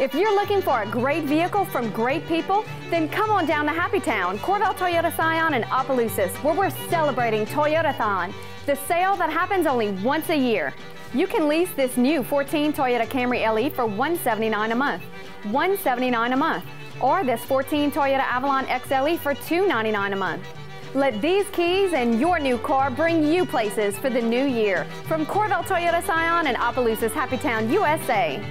If you're looking for a great vehicle from great people, then come on down to Happy Town, Courvelle Toyota Scion and Opelousas, where we're celebrating Toyotathon, the sale that happens only once a year. You can lease this new 14 Toyota Camry LE for $179 a month, $179 a month, or this 14 Toyota Avalon XLE for $299 a month. Let these keys and your new car bring you places for the new year. From Courvelle Toyota Scion and Opelousas Happy Town, USA.